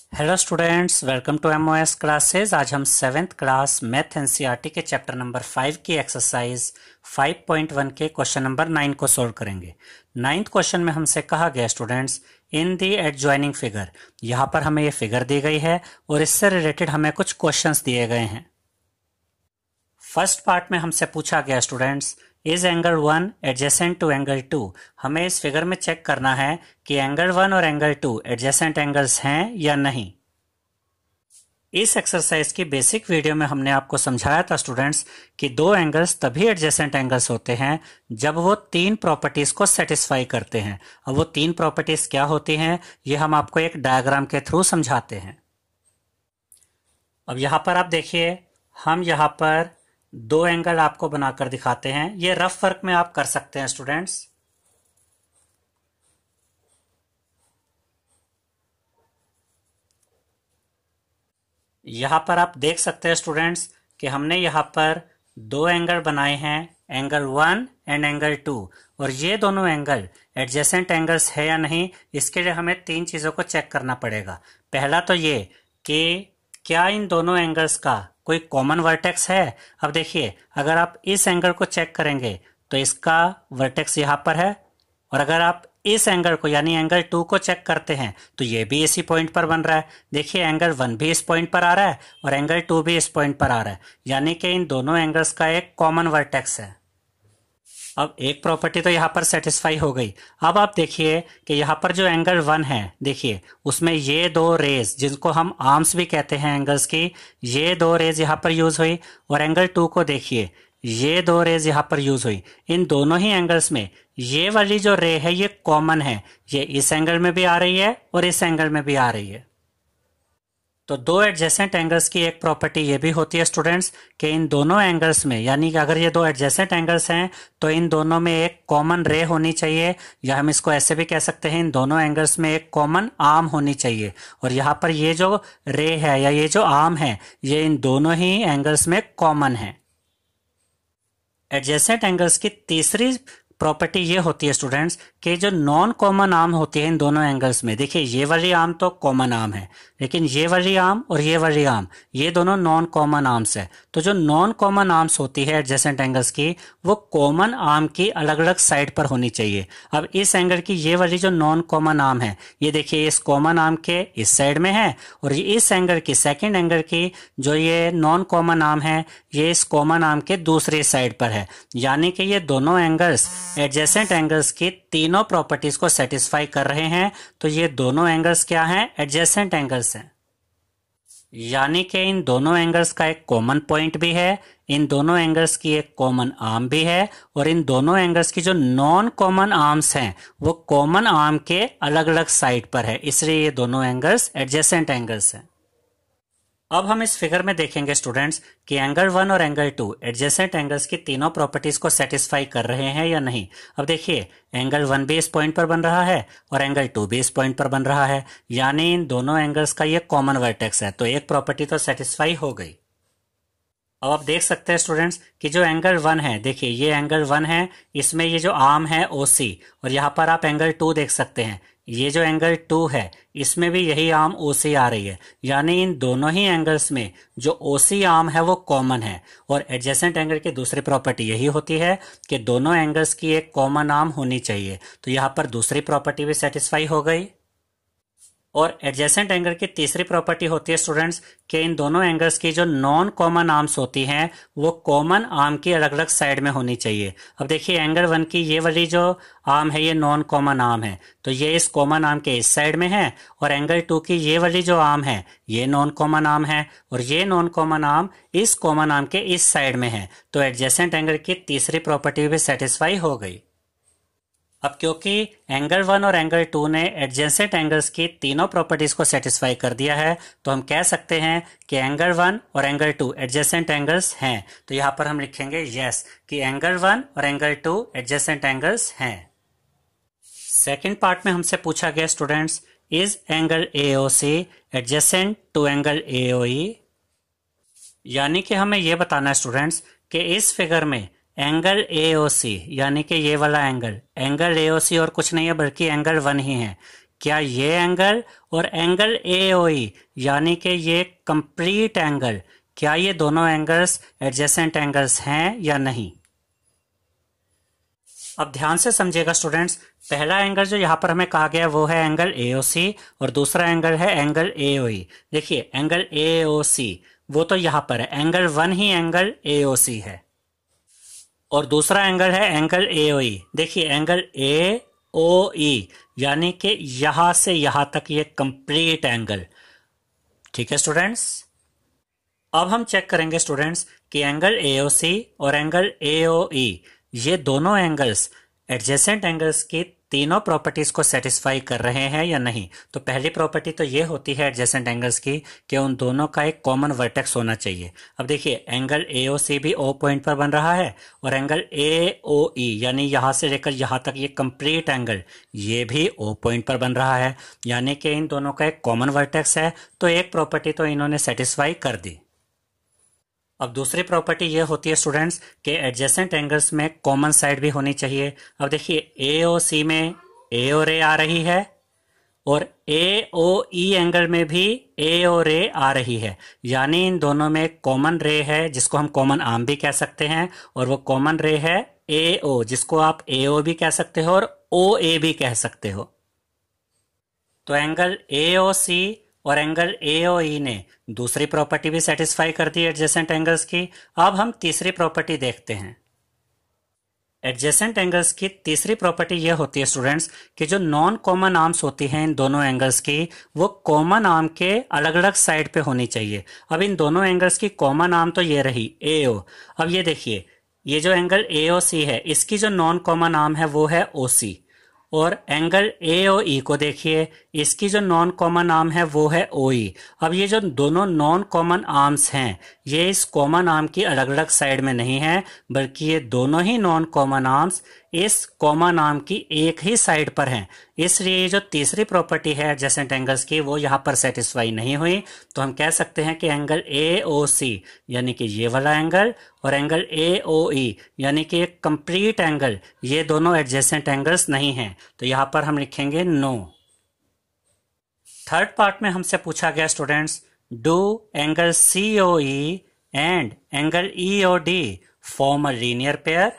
Hello students welcome to M classes आज हम seventh class math NCERT के chapter number five की exercise 5.1 के क्वेश्चन नंबर नाइन को सोल्व करेंगे। नाइन्थ क्वेश्चन में हमसे कहा गया students in the adjoining figure यहाँ पर हमें ये फिगर दी गई है और इससे रिलेटेड हमें कुछ क्वेश्चन दिए गए हैं। फ़र्स्ट पार्ट में हमसे पूछा गया students is angle one adjacent to angle two. हमें इस फिगर में चेक करना है कि एंगल वन और एंगल टू एडजेसेंट एंगल्स हैं या नहीं। इस एक्सरसाइज की बेसिक वीडियो में हमने आपको समझाया था स्टूडेंट्स कि दो एंगल्स तभी एडजेसेंट एंगल्स होते हैं जब वो तीन प्रॉपर्टीज़ को सेटिस्फाई करते हैं। अब वो तीन प्रॉपर्टीज़ क्या होती हैं, ये हम आपको एक डायग्राम के थ्रू समझाते हैं। अब यहाँ पर आप देखिए, हम यहाँ पर दो एंगल आपको बनाकर दिखाते हैं। ये रफ वर्क में आप कर सकते हैं स्टूडेंट्स यहाँ पर आप देख सकते हैं स्टूडेंट्स कि हमने यहाँ पर दो एंगल बनाए हैं angle one and angle two और ये दोनों एंगल एडजेसेंट एंगल्स है या नहीं, इसके लिए हमें तीन चीज़ों को चेक करना पड़ेगा। पहला तो ये कि क्या इन दोनों एंगल्स का कोई कॉमन वर्टेक्स है? अब देखिए, अगर आप इस एंगल को चेक करेंगे तो इसका वर्टेक्स यहाँ पर है। और अगर आप इस एंगल को, यानी एंगल टू को चेक करते हैं तो ये भी इसी पॉइंट पर बन रहा है। देखिए एंगल वन भी इस पॉइंट पर आ रहा है और एंगल टू भी इस पॉइंट पर आ रहा है। यानी कि इन दोनों एंगल्स का एक कॉमन वर्टेक्स है। अब एक प्रॉपर्टी तो यहाँ पर सेटिस्फाई हो गई। अब आप देखिए कि यहाँ पर जो एंगल वन है, देखिए, उसमें ये दो रेज जिनको हम आर्म्स भी कहते हैं एंगल्स की, ये दो रेज यहाँ पर यूज़ हुई और एंगल टू को देखिए, ये दो रेज यहाँ पर यूज़ हुई। इन दोनों ही एंगल्स में ये वाली जो रे है, ये कॉमन है। ये इस एंगल में भी आ रही है और इस एंगल में भी आ रही है। तो दो एडजेसेंट एंगल्स की एक प्रॉपर्टी ये भी होती है स्टूडेंट्स कि इन दोनों एंगल्स में, यानी कि अगर ये दो एडजेसेंट एंगल्स हैं तो इन दोनों में एक कॉमन रे होनी चाहिए, या हम इसको ऐसे भी कह सकते हैं, इन दोनों एंगल्स में एक कॉमन आर्म होनी चाहिए। और यहाँ पर ये जो रे है, या ये जो आर्म है, ये इन दोनों ही एंगल्स में कॉमन है। एडजेसेंट एंगल्स की तीसरी प्रॉपर्टी ये होती है स्टूडेंट्स कि जो नॉन कॉमन आर्म होती है इन दोनों एंगल्स में। देखिए, ये वाली आर्म तो कॉमन आर्म है, लेकिन ये वाली आर्म और ये वाली आर्म ये दोनों नॉन कॉमन आर्म्स है। तो जो नॉन कॉमन आर्म्स होती है एडजेसेंट एंगल्स की, वो कॉमन आर्म की अलग अलग साइड पर होनी चाहिए। अब इस एंगल की ये वाली जो नॉन कॉमन आर्म है, ये देखिए, इस कॉमन आर्म के इस साइड में है, और इस एंगल की सेकेंड एंगल की जो ये नॉन कॉमन आर्म है, ये इस कॉमन आर्म के दूसरी साइड पर है। यानी कि ये दोनों एंगल्स एडजेसेंट एंगल्स की तीनों प्रॉपर्टीज़ को सेटिस्फाई कर रहे हैं तो ये दोनों एंगल्स क्या हैं? एडजेसेंट एंगल्स हैं। यानी कि इन दोनों एंगल्स का एक कॉमन पॉइंट भी है, इन दोनों एंगल्स की एक कॉमन आर्म भी है, और इन दोनों एंगल्स की जो नॉन कॉमन आर्म्स हैं, वो कॉमन आर्म के अलग अलग साइड पर है। इसलिए ये दोनों एंगल्स एडजेसेंट एंगल्स हैं। अब हम इस फिगर में देखेंगे स्टूडेंट्स कि एंगल वन और एंगल टू एडजेसेंट एंगल्स की तीनों प्रॉपर्टीज़ को सेटिस्फाई कर रहे हैं या नहीं। अब देखिए एंगल वन भी इस पॉइंट पर बन रहा है और एंगल टू भी इस पॉइंट पर बन रहा है। यानी इन दोनों एंगल्स का ये कॉमन वर्टेक्स है तो एक प्रॉपर्टी तो सेटिस्फाई हो गई। अब आप देख सकते हैं स्टूडेंट्स कि जो एंगल वन है, देखिए, ये एंगल वन है, इसमें ये जो आर्म है ओसी और यहाँ पर आप एंगल टू देख सकते हैं। ये जो एंगल टू है, इसमें भी यही आर्म ओ सी आ रही है। यानी इन दोनों ही एंगल्स में जो ओ सी आर्म है, वो कॉमन है। और एडजेसेंट एंगल की दूसरी प्रॉपर्टी यही होती है कि दोनों एंगल्स की एक कॉमन आर्म होनी चाहिए। तो यहाँ पर दूसरी प्रॉपर्टी भी सेटिस्फाई हो गई। और एडजेसेंट एंगल की तीसरी प्रॉपर्टी होती है स्टूडेंट्स कि इन दोनों एंगल्स की जो नॉन कॉमन आर्म्स होती हैं, वो कॉमन आर्म की अलग अलग साइड में होनी चाहिए। अब देखिए एंगल वन की ये वाली जो आर्म है, ये नॉन कॉमन आर्म है। तो ये इस कॉमन आर्म के इस साइड में है और एंगल टू की ये वाली जो आर्म है, ये नॉन कॉमन आर्म है और ये नॉन कॉमन आर्म इस कॉमन आर्म के इस साइड में है। तो एडजेसेंट एंगल की तीसरी प्रॉपर्टी भी सेटिस्फाई हो गई। अब क्योंकि एंगल वन और एंगल टू ने एडजेंसेंट एंगल्स की तीनों प्रॉपर्टीज़ को सेटिस्फाई कर दिया है तो हम कह सकते हैं कि एंगल वन और एंगल टू एडजेंसेंट एंगल्स हैं। तो यहाँ पर हम लिखेंगे यस कि एंगल वन और एंगल टू एडजेंसेंट एंगल्स हैं। सेकेंड पार्ट में हमसे पूछा गया students is angle A O C adjacent to angle A O यानी कि हमें यह बताना है स्टूडेंट्स कि इस फिगर में एंगल ए ओ सी यानी कि ये वाला एंगल। एंगल ए ओ सी और कुछ नहीं है, बल्कि एंगल वन ही है। क्या ये एंगल और एंगल ए ओ ई यानी कि ये कंप्लीट एंगल, क्या ये दोनों एंगल्स एडजेसेंट एंगल्स हैं या नहीं? अब ध्यान से समझिएगा स्टूडेंट्स, पहला एंगल जो यहाँ पर हमें कहा गया वो है एंगल ए और दूसरा एंगल है एंगल ए देखिए, एंगल एओसी वो तो यहाँ पर है। एंगल वन ही एंगल एओसी है। और दूसरा एंगल है एंगल एओई देखिए एंगल ए ओ ई यानी कि यहाँ से यहाँ तक ये कंप्लीट एंगल ठीक है स्टूडेंट्स अब हम चेक करेंगे स्टूडेंट्स कि एंगल ए और एंगल ए ये दोनों एंगल्स एडजेसेंट एंगल्स की तीनों प्रॉपर्टीज़ को सेटिस्फाई कर रहे हैं या नहीं? तो पहली प्रॉपर्टी तो ये होती है एडजेसेंट एंगल्स की कि उन दोनों का एक कॉमन वर्टेक्स होना चाहिए। अब देखिए एंगल ए ओ सी भी ओ पॉइंट पर बन रहा है और एंगल ए ओ ई यानी यहाँ से लेकर यहाँ तक ये कंप्लीट एंगल ये भी ओ पॉइंट पर बन रहा है। यानी कि इन दोनों का एक कॉमन वर्टेक्स है तो एक प्रॉपर्टी तो इन्होंने सेटिस्फाई कर दी। अब दूसरी प्रॉपर्टी ये होती है स्टूडेंट्स के एडजेसेंट एंगल्स में कॉमन साइड भी होनी चाहिए। अब देखिए ए ओ सी में ए और ए आ रही है और ए ओ ई एंगल में भी ए और ए आ रही है। यानी इन दोनों में कॉमन रे है, जिसको हम कॉमन आर्म भी कह सकते हैं, और वो कॉमन रे है ए ओ जिसको आप ए ओ भी कह सकते हो और ओ ए भी कह सकते हो। तो एंगल ए ओ सी और एंगल ए ओ ई ने दूसरी प्रॉपर्टी भी सेटिस्फाई कर दी एडजेसेंट एंगल्स की। अब हम तीसरी प्रॉपर्टी देखते हैं। एडजेसेंट एंगल्स की तीसरी प्रॉपर्टी यह होती है स्टूडेंट्स कि जो नॉन कॉमन आर्म्स होती हैं इन दोनों एंगल्स की, वो कॉमन आर्म के अलग अलग साइड पे होनी चाहिए। अब इन दोनों एंगल्स की कॉमन आर्म तो ये रही ए ओ अब ये देखिए, ये जो एंगल ए ओ सी है, इसकी जो नॉन कॉमन आर्म है वो है ओ सी और एंगल ए और ई को देखिए, इसकी जो नॉन कॉमन आर्म है, वो है ओ ई अब ये जो दोनों नॉन कॉमन आर्म्स हैं, ये इस कॉमन आर्म की अलग अलग साइड में नहीं है, बल्कि ये दोनों ही नॉन कॉमन आर्म्स इस कॉमन आर्म की एक ही साइड पर हैं। इसलिए जो तीसरी प्रॉपर्टी है एडजेसेंट एंगल्स की, वो यहाँ पर सेटिस्फाई नहीं हुई। तो हम कह सकते हैं कि एंगल ए ओ सी यानी कि ये वाला एंगल और एंगल ए ओ ई यानी कि एक कंप्लीट एंगल ये दोनों एडजेसेंट एंगल्स नहीं हैं। तो यहाँ पर हम लिखेंगे नो थर्ड पार्ट में हमसे पूछा गया students do angle C O E and angle E O D form a linear pair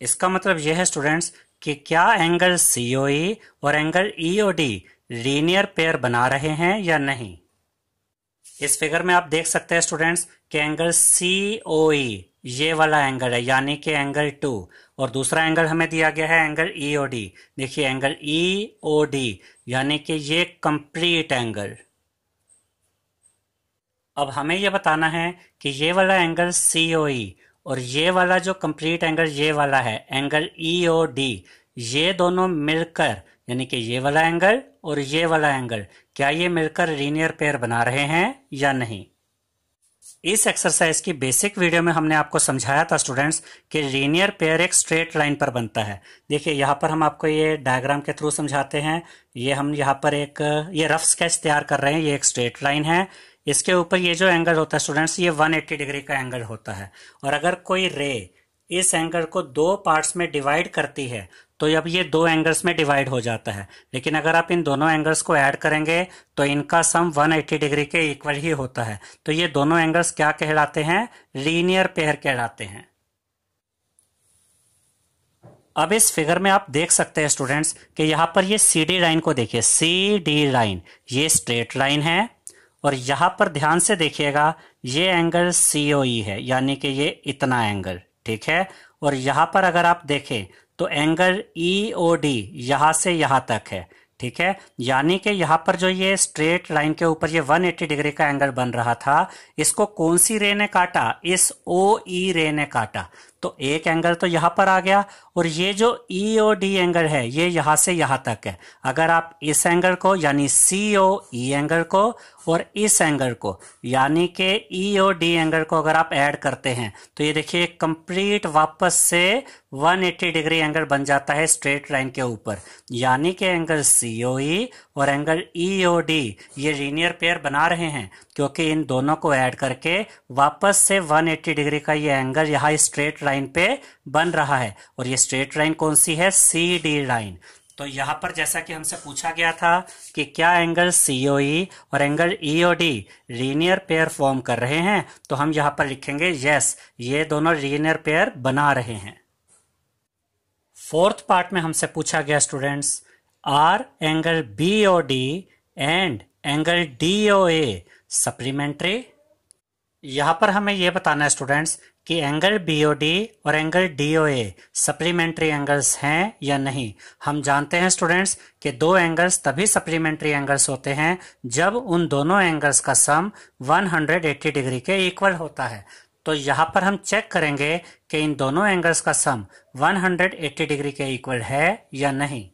इसका मतलब यह है स्टूडेंट्स कि क्या एंगल सीओई e और एंगल ईओडी लीनियर पेयर बना रहे हैं या नहीं? इस फिगर में आप देख सकते हैं स्टूडेंट्स कि एंगल सीओई e, ये वाला एंगल है यानी कि एंगल टू और दूसरा एंगल हमें दिया गया है एंगल ईओडी देखिए एंगल ईओडी यानी कि ये कंप्लीट एंगल अब हमें यह बताना है कि ये वाला एंगल सीओई और ये वाला जो कंप्लीट एंगल ये वाला है एंगल ई ओ डी ये दोनों मिलकर, यानी कि ये वाला एंगल और ये वाला एंगल क्या ये मिलकर लीनियर पेयर बना रहे हैं या नहीं? इस एक्सरसाइज की बेसिक वीडियो में हमने आपको समझाया था स्टूडेंट्स कि लीनियर पेयर एक स्ट्रेट लाइन पर बनता है। देखिए, यहाँ पर हम आपको ये डायग्राम के थ्रू समझाते हैं। ये हम यहाँ पर एक, ये रफ स्केच तैयार कर रहे हैं, ये एक स्ट्रेट लाइन है। इसके ऊपर ये जो एंगल होता है स्टूडेंट्स ये 180 डिग्री का एंगल होता है। और अगर कोई रे इस एंगल को दो पार्ट्स में डिवाइड करती है तो अब ये दो एंगल्स में डिवाइड हो जाता है। लेकिन अगर आप इन दोनों एंगल्स को ऐड करेंगे तो इनका सम 180 डिग्री के इक्वल ही होता है। तो ये दोनों एंगल्स क्या कहलाते हैं? लीनियर पेयर कहलाते हैं। अब इस फिगर में आप देख सकते हैं स्टूडेंट्स कि यहाँ पर ये सी डी लाइन को देखिए। सी डी लाइन ये स्ट्रेट लाइन है। और यहाँ पर ध्यान से देखिएगा, ये एंगल सी ओ है, यानी कि ये इतना एंगल ठीक है? और यहाँ पर अगर आप देखें तो एंगल ई ओ डी यहाँ से यहाँ तक है, ठीक है? यानी कि यहाँ पर जो ये स्ट्रेट लाइन के ऊपर ये 180 डिग्री का एंगल बन रहा था, इसको कौन सी रे ने काटा? इस ओ ई रे ने काटा। तो एक एंगल तो यहाँ पर आ गया और ये जो ई ओ डी एंगल है, ये यहाँ से यहाँ तक है। अगर आप इस एंगल को, यानी सी ओ ई एंगल को और इस एंगल को, यानी कि ई ओ डी एंगल को अगर आप ऐड करते हैं तो ये देखिए कंप्लीट वापस से 180 डिग्री एंगल बन जाता है स्ट्रेट लाइन के ऊपर। यानी कि एंगल सी ओ ई और एंगल ई ओ डी ये लीनियर पेयर बना रहे हैं, क्योंकि इन दोनों को ऐड करके वापस से 180 डिग्री का ये एंगल यहाँ स्ट्रेट लाइन पे बन रहा है। और ये स्ट्रेट लाइन कौन सी है? C D line. तो यहाँ पर जैसा कि हमसे पूछा गया था कि क्या एंगल सीओई e और angle EOD linear pair form कर रहे हैं तो हम यहाँ पर लिखेंगे यस ये दोनों लीनियर पेयर बना रहे हैं। फोर्थ पार्ट में हमसे पूछा गया students are angle BOD and angle DOA supplementary यहाँ पर हमें यह बताना है स्टूडेंट्स कि एंगल बीओडी और एंगल डीओए सप्लीमेंट्री एंगल्स हैं या नहीं। हम जानते हैं स्टूडेंट्स कि दो एंगल्स तभी सप्लीमेंट्री एंगल्स होते हैं जब उन दोनों एंगल्स का सम 180 डिग्री के इक्वल होता है। तो यहाँ पर हम चेक करेंगे कि इन दोनों एंगल्स का सम 180 डिग्री के इक्वल है या नहीं।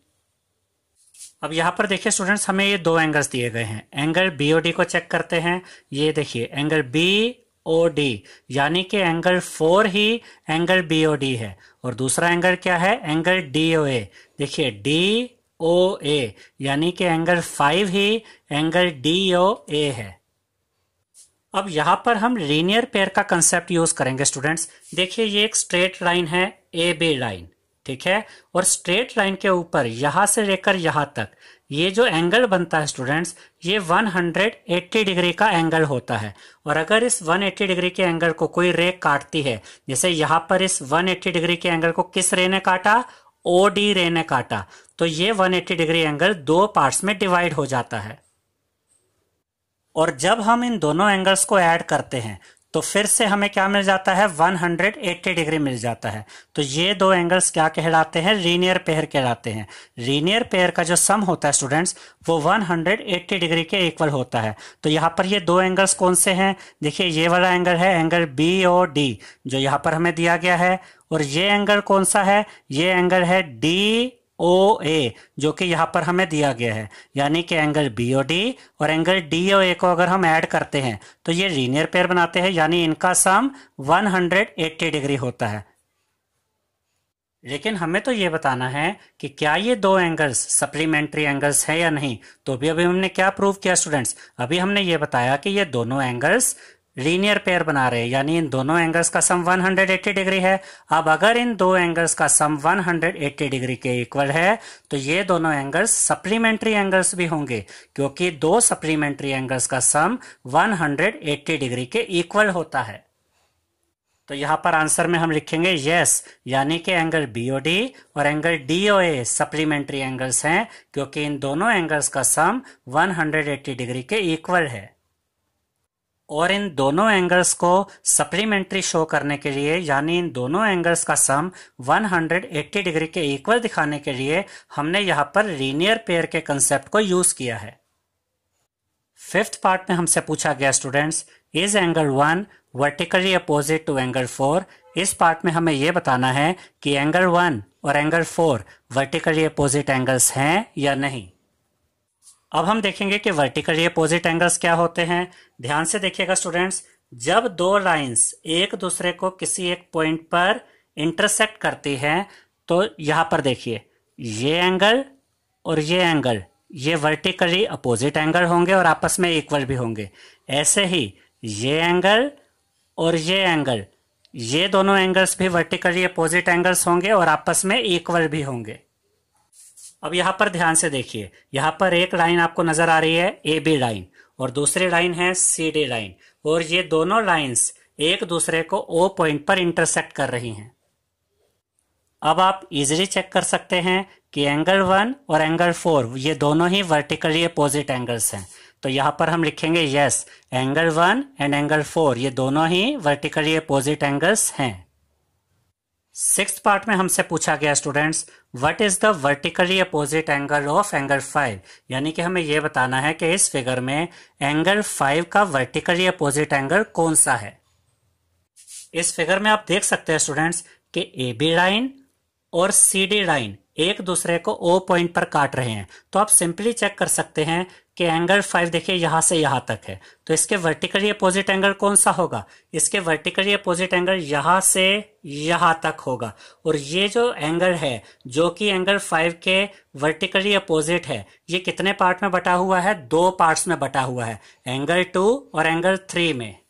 अब यहाँ पर देखिए स्टूडेंट्स हमें ये दो एंगल्स दिए गए हैं। एंगल बीओडी को चेक करते हैं। ये देखिए एंगल बी ओ डी यानी कि एंगल फोर ही एंगल बी ओ डी है। और दूसरा एंगल क्या है? एंगल डी ओ ए देखिए डी ओ ए यानी कि एंगल फाइव ही एंगल डी ओ ए है। अब यहाँ पर हम लीनियर पेयर का कंसेप्ट यूज़ करेंगे स्टूडेंट्स देखिए, ये एक स्ट्रेट लाइन है ए बी लाइन ठीक है? और स्ट्रेट लाइन के ऊपर, यहाँ से लेकर यहाँ तक ये जो एंगल बनता है स्टूडेंट्स ये 180 डिग्री का एंगल होता है। और अगर इस 180 डिग्री के एंगल को कोई रे काटती है, जैसे यहाँ पर इस 180 डिग्री के एंगल को किस रे ने काटा? ओ डी रे ने काटा। तो ये 180 डिग्री एंगल दो पार्ट्स में डिवाइड हो जाता है। और जब हम इन दोनों एंगल्स को ऐड करते हैं तो फिर से हमें क्या मिल जाता है? 180 डिग्री मिल जाता है। तो ये दो एंगल्स क्या कहलाते हैं? रीनियर पेयर कहलाते हैं। लीनियर पेयर का जो सम होता है स्टूडेंट्स वो 180 डिग्री के इक्वल होता है। तो यहाँ पर ये दो एंगल्स कौन से हैं? देखिए, ये वाला एंगल है एंगल बी और डी जो यहाँ पर हमें दिया गया है। और ये एंगल कौन सा है? ये एंगल है डी ओ ए जो कि यहाँ पर हमें दिया गया है। यानी कि एंगल बी ओ डी और एंगल डी ओ ए को अगर हम ऐड करते हैं तो ये लीनियर पेयर बनाते हैं, यानी इनका सम 180 डिग्री होता है। लेकिन हमें तो ये बताना है कि क्या ये दो एंगल्स सप्लीमेंट्री एंगल्स हैं या नहीं? तो भी अभी हमने क्या प्रूव किया स्टूडेंट्स अभी हमने ये बताया कि ये दोनों एंगल्स लीनियर पेयर बना रहे हैं। यानी इन दोनों एंगल्स का सम 180 डिग्री है। अब अगर इन दो एंगल्स का सम 180 डिग्री के इक्वल है तो ये दोनों एंगल्स सप्लीमेंट्री एंगल्स भी होंगे, क्योंकि दो सप्लीमेंट्री एंगल्स का सम 180 डिग्री के इक्वल होता है। तो यहाँ पर आंसर में हम लिखेंगे यस यानी कि एंगल बीओडी और एंगल डीओए सप्लीमेंट्री एंगल्स हैं, क्योंकि इन दोनों एंगल्स का सम 180 डिग्री के इक्वल है। और इन दोनों एंगल्स को सप्लीमेंट्री शो करने के लिए, यानी इन दोनों एंगल्स का सम 180 डिग्री के इक्वल दिखाने के लिए, हमने यहाँ पर लीनियर पेयर के कंसेप्ट को यूज़ किया है। फिफ्थ पार्ट में हमसे पूछा गया students is angle one vertically opposite to angle four इस पार्ट में हमें यह बताना है कि एंगल वन और angle four vertically opposite angles हैं या नहीं। अब हम देखेंगे कि वर्टिकली अपोजिट एंगल्स क्या होते हैं। ध्यान से देखिएगा स्टूडेंट्स जब दो लाइंस एक दूसरे को किसी एक पॉइंट पर इंटरसेक्ट करती हैं तो यहाँ पर देखिए, ये एंगल और ये एंगल ये वर्टिकली अपोजिट एंगल होंगे और आपस में इक्वल भी होंगे। ऐसे ही ये एंगल और ये एंगल ये दोनों एंगल्स भी वर्टिकली अपोजिट एंगल्स होंगे और आपस में इक्वल भी होंगे। अब यहाँ पर ध्यान से देखिए। यहाँ पर एक लाइन आपको नज़र आ रही है ए बी लाइन, और दूसरी लाइन है सी डी लाइन, और ये दोनों लाइंस एक दूसरे को ओ पॉइंट पर इंटरसेक्ट कर रही हैं। अब आप इजीली चेक कर सकते हैं कि एंगल वन और एंगल फोर ये दोनों ही वर्टिकली अपोजिट एंगल्स हैं। तो यहाँ पर हम लिखेंगे yes angle one and angle four ये दोनों ही वर्टिकली अपोजिट एंगल्स हैं। सिक्स पार्ट में हमसे पूछा गया students what is the vertically opposite angle of angle five यानी कि हमें यह बताना है कि इस फिगर में एंगल फाइव का वर्टिकली अपोजिट एंगल कौन सा है? इस फिगर में आप देख सकते हैं स्टूडेंट्स कि ए बी लाइन और सी डी लाइन एक दूसरे को ओ पॉइंट पर काट रहे हैं। तो आप सिंपली चेक कर सकते हैं कि एंगल फाइव देखिए, यहाँ से यहाँ तक है। तो इसके वर्टिकली अपोजिट एंगल कौन सा होगा? इसके वर्टिकली अपोजिट एंगल यहाँ से यहाँ तक होगा। और ये जो एंगल है, जो कि एंगल फाइव के वर्टिकली अपोजिट है, ये कितने पार्ट में बटा हुआ है? दो पार्ट्स में बटा हुआ है। एंगल टू और एंगल थ्री में।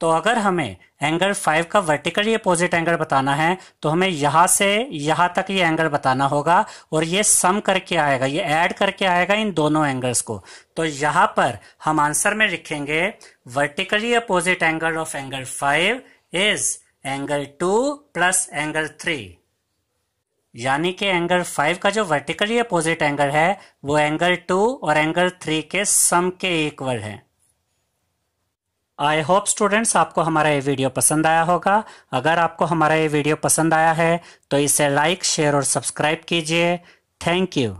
तो अगर हमें एंगल फाइव का वर्टिकली अपोजिट एंगल बताना है तो हमें यहाँ से यहाँ तक ये एंगल बताना होगा और ये सम करके आएगा, ये ऐड करके आएगा इन दोनों एंगल्स को। तो यहाँ पर हम आंसर में लिखेंगे vertically opposite angle of angle five is angle two plus angle three यानी कि एंगल फाइव का जो वर्टिकली अपोजिट एंगल है, वो एंगल टू और एंगल थ्री के सम के इक्वल है। आई होप स्टूडेंट्स आपको हमारा ये वीडियो पसंद आया होगा। अगर आपको हमारा ये वीडियो पसंद आया है तो इसे लाइक शेयर और सब्सक्राइब कीजिए। Thank you